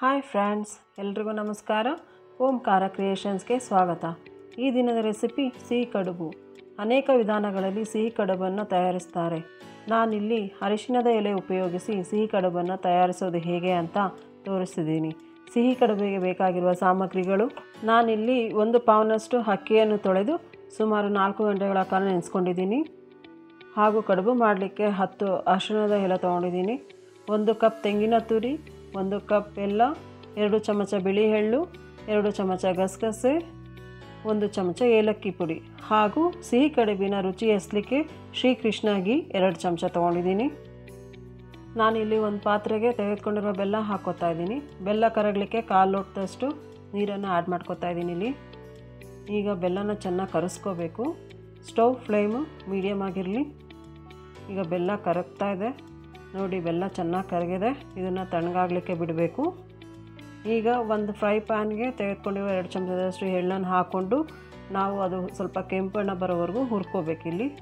Hi friends ಎಲ್ರಿಗೂ ನಮಸ್ಕಾರ. ಓಂಕಾರ ಕ್ರಿಯೇಷನ್ಸ್ಗೆ ಸ್ವಾಗತ. ಈ ದಿನದ ರೆಸಿಪಿ ಸಿಹಿ ಕಡುಬು. ಅನೇಕ ವಿಧಾನಗಳಲ್ಲಿ ಸಿಹಿ ಕಡುಬನ್ನು ತಯಾರಿಸ್ತಾರೆ. ನಾನಿಲ್ಲಿ ಅರಿಶಿನದ ಎಲೆ ಉಪಯೋಗಿಸಿ ಸಿಹಿ ಕಡುಬನ್ನು ತಯಾರಿಸೋದು ಹೇಗೆ ಅಂತ ತೋರಿಸಿದ್ದೀನಿ. ಸಿಹಿ ಕಡುಬಿಗೆ ಬೇಕಾಗಿರುವ ಸಾಮಗ್ರಿಗಳು. ನಾನಿಲ್ಲಿ ಒಂದು ಪಾವ್ನಷ್ಟು ಅಕ್ಕಿಯನ್ನು ತೊಳೆದು ಸುಮಾರು ನಾಲ್ಕು ಗಂಟೆಗಳ ಕಾಲ ನೆನೆಸ್ಕೊಂಡಿದ್ದೀನಿ. ಹಾಗೂ ಕಡುಬು ಮಾಡಲಿಕ್ಕೆ ಹತ್ತು ಅರಿಶಿಣದ ಎಲೆ ತೊಗೊಂಡಿದ್ದೀನಿ. ಒಂದು ಕಪ್ ತೆಂಗಿನ ತುರಿ ಒಂದು ಕಪ್ ಬೆಲ್ಲ ಎರಡು ಚಮಚ ಬಿಳಿ ಎಳ್ಳು, ಎರಡು ಚಮಚ ಗಸಗಸೆ, ಒಂದು ಚಮಚ ಏಲಕ್ಕಿ ಪುಡಿ. ಹಾಗೂ ಸಿಹಿ ಕಡುಬಿನ ರುಚಿ ಎಸ್ಲಿಕ್ಕೆ ಶ್ರೀಕೃಷ್ಣಾಗಿ ಎರಡು ಚಮಚ ತೊಗೊಂಡಿದ್ದೀನಿ. ನಾನಿಲ್ಲಿ ಒಂದು ಪಾತ್ರೆಗೆ ತೆಗೆದುಕೊಂಡಿರೋ ಬೆಲ್ಲ ಹಾಕೋತಾ ಇದ್ದೀನಿ. ಬೆಲ್ಲ ಕರಗಲಿಕ್ಕೆ ಕಾಲು ಲೋಟದಷ್ಟು ನೀರನ್ನು ಆ್ಯಡ್ ಮಾಡ್ಕೋತಾ ಇದ್ದೀನಿ ಇಲ್ಲಿ. ಈಗ ಬೆಲ್ಲನ ಚೆನ್ನಾಗಿ ಕರಸ್ಕೋಬೇಕು. ಸ್ಟವ್ ಫ್ಲೇಮು ಮೀಡಿಯಮ್ ಆಗಿರಲಿ. ಈಗ ಬೆಲ್ಲ ಕರಗ್ತಾ ಇದೆ. ನೋಡಿ, ಬೆಲ್ಲ ಚೆನ್ನಾಗಿ ಕರಗಿದೆ. ಇದನ್ನು ತಣ್ಣಗಾಗಲಿಕ್ಕೆ ಬಿಡಬೇಕು. ಈಗ ಒಂದು ಫ್ರೈ ಪ್ಯಾನ್ಗೆ ತೆಗೆದುಕೊಂಡಿರೋ ಎರಡು ಚಮಚದಷ್ಟು ಎಳ್ಳನ್ನು ಹಾಕ್ಕೊಂಡು ನಾವು ಅದು ಸ್ವಲ್ಪ ಕೆಂಪಣ್ಣ ಬರೋವರೆಗೂ ಹುರ್ಕೋಬೇಕಿಲ್ಲಿ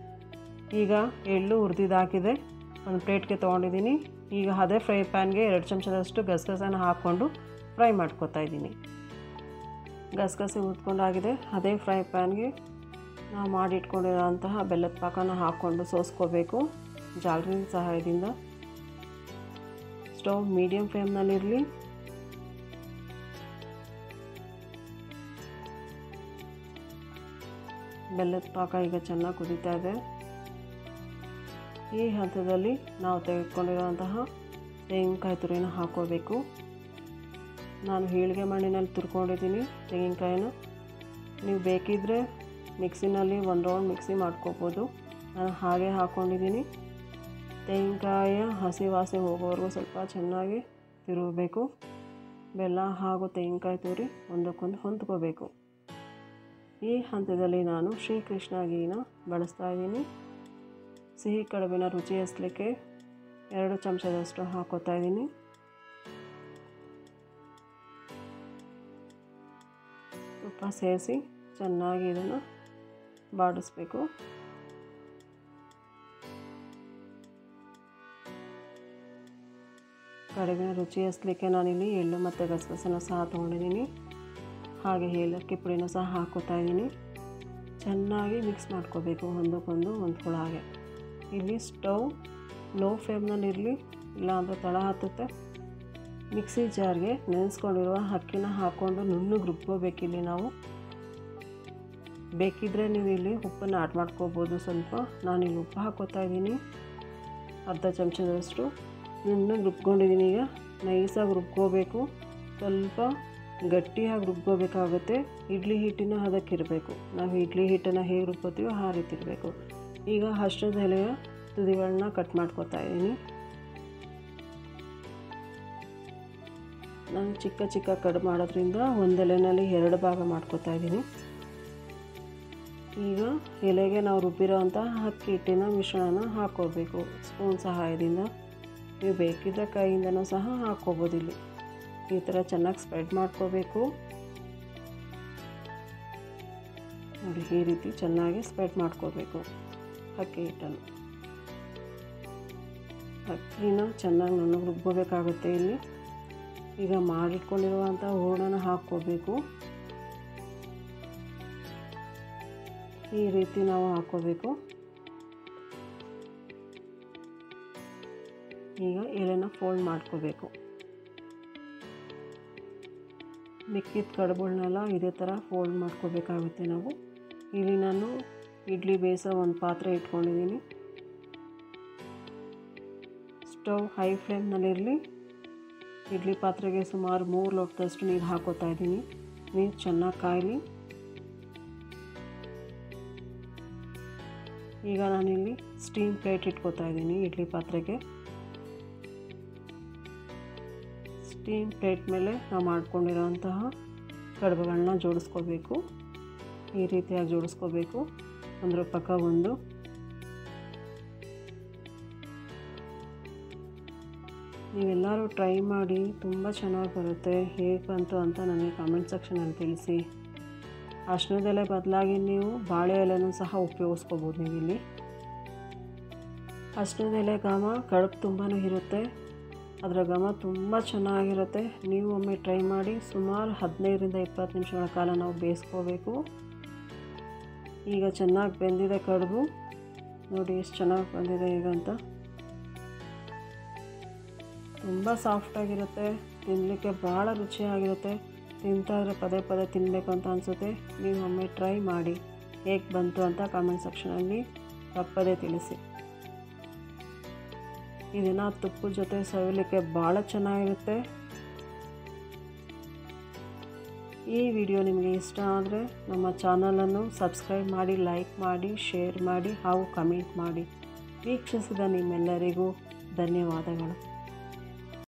ಈಗ ಎಳ್ಳು ಹುರಿದಿದ್ದಾಕಿದೆ ಒಂದು ಪ್ಲೇಟ್ಗೆ ತೊಗೊಂಡಿದ್ದೀನಿ. ಈಗ ಅದೇ ಫ್ರೈ ಪ್ಯಾನ್ಗೆ ಎರಡು ಚಮಚದಷ್ಟು ಗಸಗಸನ ಹಾಕ್ಕೊಂಡು ಫ್ರೈ ಮಾಡ್ಕೊತಾ ಇದ್ದೀನಿ. ಗಸಗಸೆ ಹುರ್ಕೊಂಡಾಗಿದೆ. ಅದೇ ಫ್ರೈ ಪ್ಯಾನ್ಗೆ ನಾವು ಮಾಡಿಟ್ಕೊಂಡಿರೋಂತಹ ಬೆಲ್ಲದ ಪಾಕನ ಹಾಕ್ಕೊಂಡು ಸೋಸ್ಕೋಬೇಕು. ಜಾಲರಿ ಸಹಾಯದಿಂದ. ಸ್ಟವ್ ಮೀಡಿಯಮ್ ಫ್ಲೇಮ್ನಲ್ಲಿರಲಿ ಬೆಲ್ಲದ ಪಾಕ ಈಗ ಚೆನ್ನಾಗಿ ಕುದೀತಾ ಇದೆ. ಈ ಹಂತದಲ್ಲಿ ನಾವು ತೆಗೆದುಕೊಂಡಿರುವಂತಹ ತೆಂಗಿನಕಾಯಿ ತುರಿನ ಹಾಕೋಬೇಕು. ನಾನು ಹೀಳಿಗೆ ಮಣ್ಣಿನಲ್ಲಿ ತುರ್ಕೊಂಡಿದ್ದೀನಿ ತೆಂಗಿನಕಾಯಿನ. ನೀವು ಬೇಕಿದ್ದರೆ ಮಿಕ್ಸಿನಲ್ಲಿ ಒಂದು ರೌಂಡ್ ಮಿಕ್ಸಿ ಮಾಡ್ಕೋಬೋದು. ನಾನು ಹಾಗೆ ಹಾಕ್ಕೊಂಡಿದ್ದೀನಿ ತೆಂಗಿನಕಾಯಿಯ ಹಸಿ ವಾಸಿ ಹೋಗೋವರೆಗೂ ಸ್ವಲ್ಪ ಚೆನ್ನಾಗಿ ತಿರುಗಬೇಕು. ಬೆಲ್ಲ ಹಾಗೂ ತೆಂಗಿನಕಾಯಿ ತುರಿ ಒಂದಕ್ಕೊಂದು ಹೊಂದ್ಕೋಬೇಕು. ಈ ಹಂತದಲ್ಲಿ ನಾನು ಶ್ರೀಕೃಷ್ಣ ಗೀನ ಬಳಸ್ತಾ ಇದ್ದೀನಿ. ಸಿಹಿ ಕಡುಬಿನ ರುಚಿ ಹಚ್ಚಲಿಕ್ಕೆ ಎರಡು ಚಮಚದಷ್ಟು ಹಾಕೋತಾ ಇದ್ದೀನಿ. ತುಪ್ಪ ಸೇರಿಸಿ ಚೆನ್ನಾಗಿ ಇದನ್ನು ಬಾಡಿಸ್ಬೇಕು. ಕಡುಬಿನ ರುಚಿ ಹಚ್ಚಲಿಕ್ಕೆ ನಾನಿಲ್ಲಿ ಎಳ್ಳು ಮತ್ತು ಗಸಗಸನ ಸಹ ತೊಗೊಂಡಿದ್ದೀನಿ. ಹಾಗೆ ಏಲಕ್ಕಿ ಪುಡಿನೂ ಸಹ ಹಾಕೋತಾ ಇದ್ದೀನಿ. ಚೆನ್ನಾಗಿ ಮಿಕ್ಸ್ ಮಾಡ್ಕೋಬೇಕು ಒಂದಕ್ಕೊಂದು ಹೊಂದ್ಕೊಳ್ಳೋ ಹಾಗೆ. ಇಲ್ಲಿ ಸ್ಟವ್ ಲೋ ಫ್ಲೇಮ್ನಲ್ಲಿರಲಿ, ಇಲ್ಲಾಂದರೆ ತಳ ಹತ್ತುತ್ತೆ. ಮಿಕ್ಸಿ ಜಾರ್ಗೆ ನೆನೆಸ್ಕೊಂಡಿರುವ ಅಕ್ಕಿನ ಹಾಕ್ಕೊಂಡು ನುಣ್ಣು ರುಬ್ಕೋಬೇಕಿಲ್ಲಿ ನಾವು. ಬೇಕಿದ್ದರೆ ನೀವು ಇಲ್ಲಿ ಉಪ್ಪನ್ನು ಆಡ್ ಮಾಡ್ಕೋಬೋದು ಸ್ವಲ್ಪ. ನಾನಿಲ್ಲಿ ಉಪ್ಪು ಹಾಕೋತಾ ಇದ್ದೀನಿ. ಅರ್ಧ ಚಮಚದಷ್ಟು. ನುಣ್ಣಗೆ ರುಬ್ಕೊಂಡಿದ್ದೀನಿ ಈಗ. ನೈಸಾಗಿ ರುಬ್ಕೋಬೇಕು. ಸ್ವಲ್ಪ ಗಟ್ಟಿಯಾಗಿ ರುಬ್ಕೋಬೇಕಾಗುತ್ತೆ. ಇಡ್ಲಿ ಹಿಟ್ಟಿನ ಹದಕ್ಕಿರಬೇಕು ನಾವು ಇಡ್ಲಿ ಹಿಟ್ಟನ್ನು ಹೇಗೆ ರುಬ್ಕೋತೀವೋ ಆ ರೀತಿ ಇರಬೇಕು. ಈಗ ಹರ್ಷದ ಎಲೆಯ ತುದಿಗಳನ್ನ ಕಟ್ ಮಾಡ್ಕೊತಾ ಇದ್ದೀನಿ. ನಾನು ಚಿಕ್ಕ ಚಿಕ್ಕ ಕಟ್ ಮಾಡೋದ್ರಿಂದ ಒಂದು ಎಲೆನಲ್ಲಿ ಎರಡು ಭಾಗ ಮಾಡ್ಕೊತಾ ಇದ್ದೀನಿ. ಈಗ ಎಲೆಗೆ ನಾವು ರುಬ್ಬಿರೋ ಅಂಥ ಅಕ್ಕಿ ಹಿಟ್ಟಿನ ಮಿಶ್ರಣನ ಹಾಕ್ಕೋಬೇಕು ಸ್ಪೂನ್ ಸಹಾಯದಿಂದ. ನೀವು ಬೇಕಿದ್ದ ಕೈಯಿಂದನೂ ಸಹ ಹಾಕ್ಕೋಬೋದು ಇಲ್ಲಿ ಈ ಥರ ಚೆನ್ನಾಗಿ ಸ್ಪ್ರೆಡ್ ಮಾಡ್ಕೋಬೇಕು. ನೋಡಿ, ಈ ರೀತಿ ಚೆನ್ನಾಗಿ ಸ್ಪ್ರೆಡ್ ಮಾಡ್ಕೋಬೇಕು ಅಕ್ಕಿ ಹಿಟ್ಟನ್ನು. ಅಕ್ಕಿನ ಚೆನ್ನಾಗಿ ನನಗೆ ರುಬ್ಬೋಬೇಕಾಗುತ್ತೆ ಇಲ್ಲಿ. ಈಗ ಮಾಡಿಟ್ಕೊಂಡಿರುವಂಥ ಹೂರ್ಣನ ಹಾಕ್ಕೋಬೇಕು. ಈ ರೀತಿ ನಾವು ಹಾಕ್ಕೋಬೇಕು. ಈಗ ಎಲೆನ ಫೋಲ್ಡ್ ಮಾಡ್ಕೋಬೇಕು. ಮಿಕ್ಕಿದ ಕಡುಬುಗಳನ್ನೆಲ್ಲ ಇದೇ ಥರ ಫೋಲ್ಡ್ ಮಾಡ್ಕೋಬೇಕಾಗುತ್ತೆ ನಾವು. ಇಲ್ಲಿ ನಾನು ಇಡ್ಲಿ ಬೇಯಿಸೋ ಒಂದು ಪಾತ್ರೆ ಇಟ್ಕೊಂಡಿದ್ದೀನಿ. ಸ್ಟವ್ ಹೈ ಫ್ಲೇಮ್ನಲ್ಲಿರಲಿ ಇಡ್ಲಿ ಪಾತ್ರೆಗೆ ಸುಮಾರು ಮೂರು ಲೋಟದಷ್ಟು ನೀರು ಹಾಕೋತಾ ಇದ್ದೀನಿ. ನೀರು ಚೆನ್ನಾಗಿ ಕಾಯಲಿ. ಈಗ ನಾನಿಲ್ಲಿ ಸ್ಟೀಮ್ ಪ್ಲೇಟ್ ಇಟ್ಕೋತಾ ಇದ್ದೀನಿ ಇಡ್ಲಿ ಪಾತ್ರೆಗೆ. ಸ್ಟೀಮ್ ಪ್ಲೇಟ್ ಮೇಲೆ ನಾವು ಮಾಡ್ಕೊಂಡಿರೋಂತಹ ಕಡುಬುಗಳನ್ನ ಜೋಡಿಸ್ಕೋಬೇಕು. ಈ ರೀತಿಯಾಗಿ ಜೋಡಿಸ್ಕೋಬೇಕು. ಅಂದರೆ ಪಕ್ಕ ಒಂದು. ನೀವೆಲ್ಲರೂ ಟ್ರೈ ಮಾಡಿ, ತುಂಬ ಚೆನ್ನಾಗಿ ಬರುತ್ತೆ. ಹೇಗೆ ಬಂತು ಅಂತ ನನಗೆ ಕಮೆಂಟ್ ಸೆಕ್ಷನಲ್ಲಿ ತಿಳಿಸಿ. ಅರ್ಶಿಣದ ಎಲೆ ಬದಲಾಗಿ ನೀವು ಬಾಳೆ ಎಲೆನೂ ಸಹ ಉಪಯೋಗಿಸ್ಕೋಬೋದು ನೀವಿಲ್ಲಿ. ಗಾಮ ಎಲೆ ಘಮ ಕಡುಬು ತುಂಬಾ ಇರುತ್ತೆ. ಅದರ ಘಮ ತುಂಬ ಚೆನ್ನಾಗಿರುತ್ತೆ. ನೀವು ಒಮ್ಮೆ ಟ್ರೈ ಮಾಡಿ ಸುಮಾರು ಹದಿನೈದರಿಂದ ಇಪ್ಪತ್ತು ನಿಮಿಷಗಳ ಕಾಲ ನಾವು ಬೇಯಿಸ್ಕೋಬೇಕು. ಈಗ ಚೆನ್ನಾಗಿ ಬೆಂದಿದೆ ಕಡುಬು. ನೋಡಿ ಎಷ್ಟು ಚೆನ್ನಾಗಿ ಬಂದಿದೆ ಈಗ ಅಂತ. ತುಂಬ ಸಾಫ್ಟಾಗಿರುತ್ತೆ ತಿನ್ನಲಿಕ್ಕೆ ಭಾಳ ರುಚಿಯಾಗಿರುತ್ತೆ. ತಿಂತಾ ಇದ್ರೆ ಪದೇ ಪದೇ ತಿನ್ನಬೇಕು ಅಂತ ಅನಿಸುತ್ತೆ. ನೀವು ಒಮ್ಮೆ ಟ್ರೈ ಮಾಡಿ ಹೇಗೆ ಬಂತು ಅಂತ ಕಾಮೆಂಟ್ ಸೆಕ್ಷನಲ್ಲಿ ತಪ್ಪದೇ ತಿಳಿಸಿ. ಇದನ್ನು ತುಪ್ಪದ ಜೊತೆ ಸವಿಲಿಕ್ಕೆ ಭಾಳ ಚೆನ್ನಾಗಿರುತ್ತೆ. ಈ ವಿಡಿಯೋ ನಿಮಗೆ ಇಷ್ಟ ಆದರೆ ನಮ್ಮ ಚಾನಲನ್ನು ಸಬ್ಸ್ಕ್ರೈಬ್ ಮಾಡಿ, ಲೈಕ್ ಮಾಡಿ, ಶೇರ್ ಮಾಡಿ ಹಾಗೂ ಕಮೆಂಟ್ ಮಾಡಿ. ವೀಕ್ಷಿಸಿದ ನಿಮ್ಮೆಲ್ಲರಿಗೂ ಧನ್ಯವಾದಗಳು.